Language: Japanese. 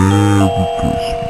あブクリス。